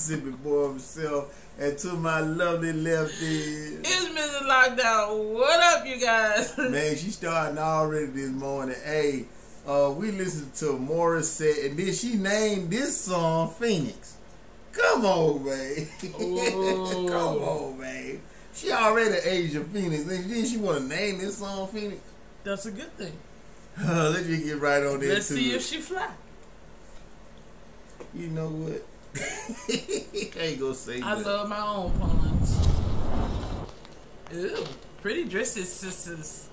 Mississippi boy himself. And to my lovely left is. It's Mr. Lockdown. What up, you guys? Man, she starting already this morning. Hey, uh, we listened to Morissette, and then she named this song Phoenix. Come on, man. Come on, man. She already Asia Phoenix. And then she want to name this song Phoenix. That's a good thing. Let's just get right on there. Let's see it. if she fly. You know what? I ain't gonna say I that. love my own puns. Ew, pretty dresses, sisters.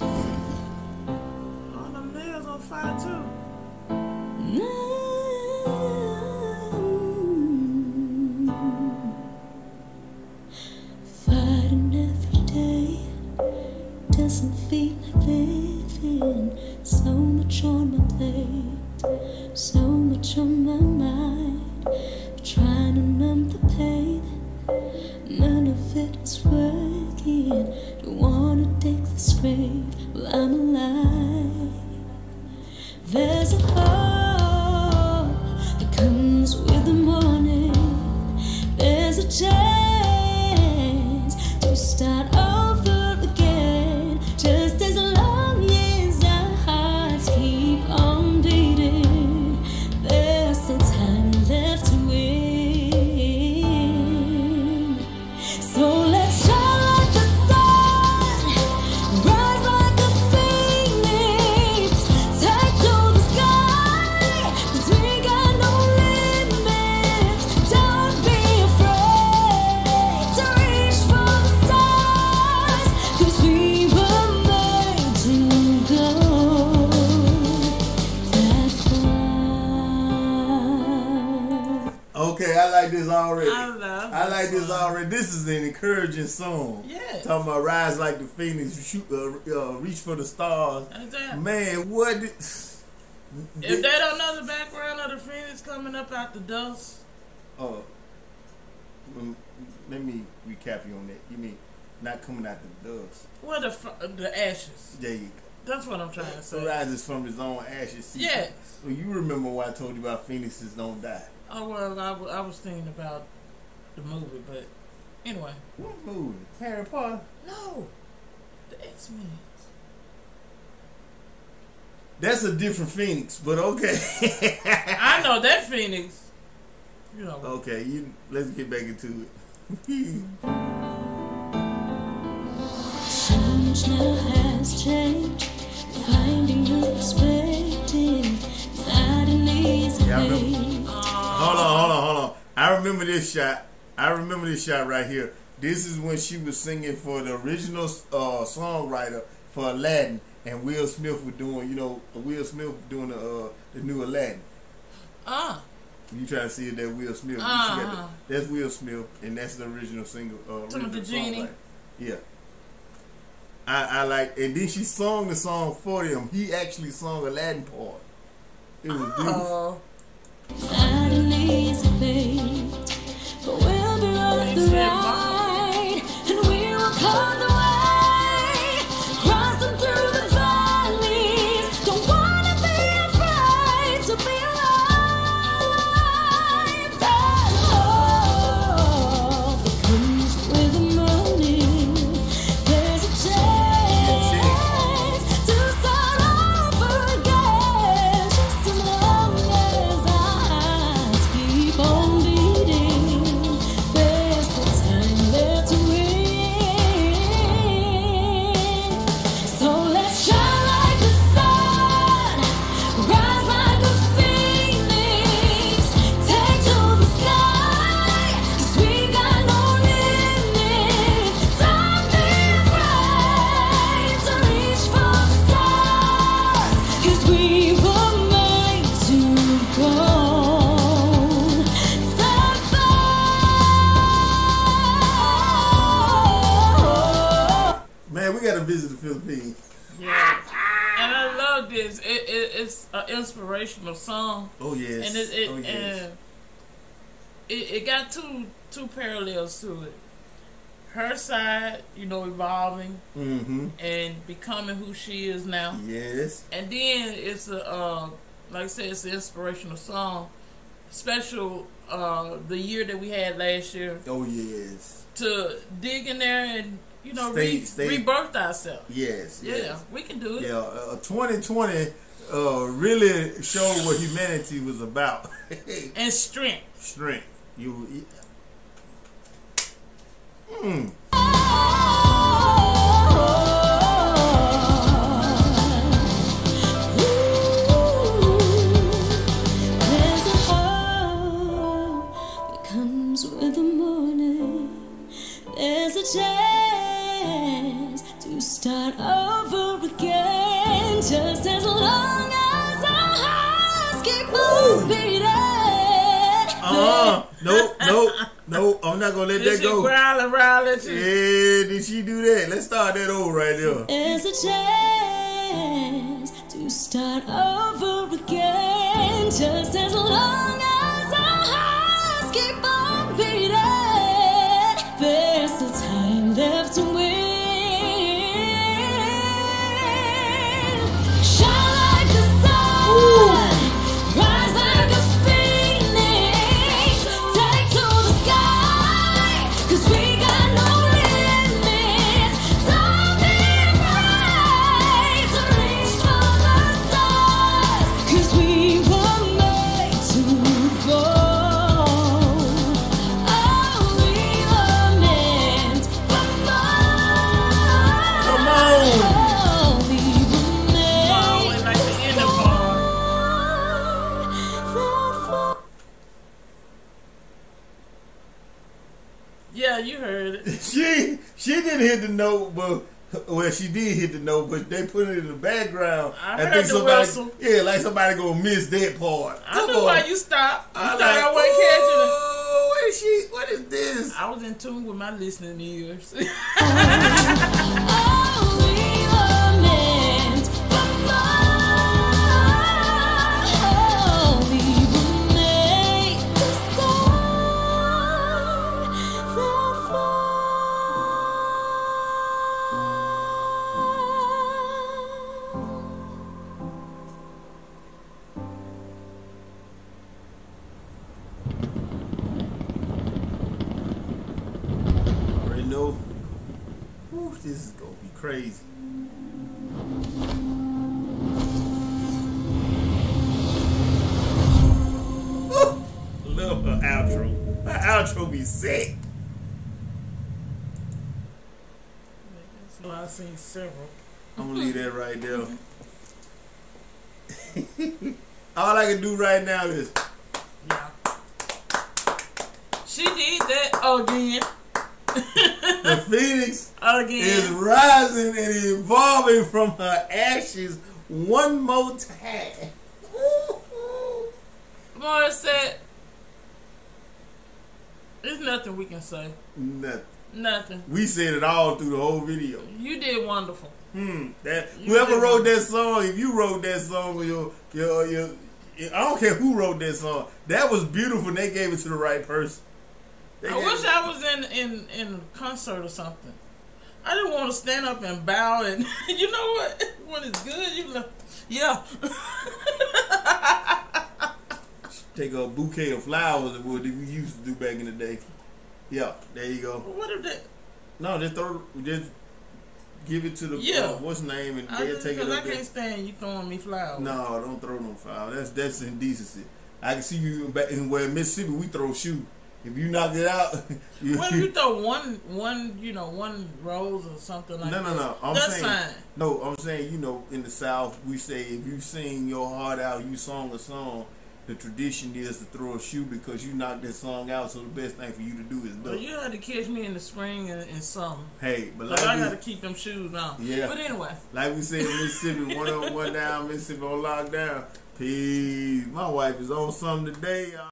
Oh, them nails on fire too. So much on my mind. Trying to numb the pain, none of it is working. Don't wanna dig this grave while I'm alive. There's a hope that comes with the morning. There's a chance like this already. I love I like this already. This is an encouraging song. Yeah. Talking about rise like the phoenix, shoot, uh, uh, reach for the stars. Exactly. Man, what? Did, If they don't know the background of the phoenix coming up out the dust, Oh, mm, let me recap you on that. You mean not coming out the dust? what the the ashes? There you go. That's what I'm trying to say. rises from his own ashes. See, Yes. Well, you remember what I told you about phoenixes don't die. Oh well, I, w- I was thinking about the movie, but anyway, What movie? Harry Potter. no, the X Men. That's a different phoenix, but okay. I know that Phoenix. You know. okay, you. Let's get back into it. remember this shot. I remember this shot right here. This is when she was singing for the original uh, songwriter for Aladdin, and Will Smith was doing, you know, Will Smith doing the uh, the new Aladdin. Ah, You trying to see that Will Smith? Uh-huh. see that- that's Will Smith, and that's the original single. Uh, original the genie? Yeah. I, I like, and then she sung the song for him. He actually sung Aladdin part. It was oh, Not Philippines. Yeah. And I love this. It, it it's an inspirational song, Oh yes. and it it, oh yes. it it got two two parallels to it. Her side, you know, evolving mm-hmm. and becoming who she is now, Yes. and then it's a uh, like I said, it's an inspirational song, special uh, the year that we had last year Oh yes. to dig in there and you know Stay- re- stay- rebirth ourselves. Yes. Yeah, we can do it. Yeah, uh, 2020 uh, really showed what humanity was about. And strength. Strength. You. Mm. Nope, nope, nope. I'm not gonna let Did that go. growl and growl at you? Yeah, did she do that? Let's start that over right there. There's a chance to start over again, just as long as our hearts keep She she didn't hit the note, but well, she did hit the note, but they put it in the background. I heard think somebody, whistle. yeah, like somebody gonna miss that part. I Come knew on. why you stopped. You I thought like, I wasn't catching it. What is she? What is this? I was in tune with my listening ears. Whew, this is gonna be crazy. Whew, Love her outro. Her outro be sick. I've seen several. I'm gonna leave that right there. All I can do right now is Yeah. She did that again. the phoenix is rising and evolving from her ashes one more time. Morissette, There's nothing we can say. Nothing. Nothing. We said it all through the whole video. You did wonderful. Hmm. That You whoever wrote that song, if you wrote that song, or your your your, I don't care who wrote that song. That was beautiful. and They gave it to the right person. They I wish I was in in in a concert or something. I didn't want to stand up and bow and you know what? When it's good, you like, yeah. take a bouquet of flowers and what we used to do back in the day. Yeah, there you go. what if that? No, just throw, just give it to the Yeah. uh, what's name and they'll take it cause I up there. can't stand you throwing me flowers. No, don't throw no flowers. That's that's indecency. I can see you back in where Mississippi we throw shoe. If you knock it out, if you throw one one you know one rose or something like no, that? no, no. I'm That's saying fine. no. I'm saying you know in the South we say if you sing your heart out, you song a song. The tradition is to throw a shoe because you knocked that song out. So the best thing for you to do is Well, you had to catch me in the spring and, and summer. Hey, but Like like I we, got to keep them shoes on. Yeah. But anyway, like we said in Mississippi, one up, one down, Mississippi on lockdown. Peace. My wife is on something today. y'all.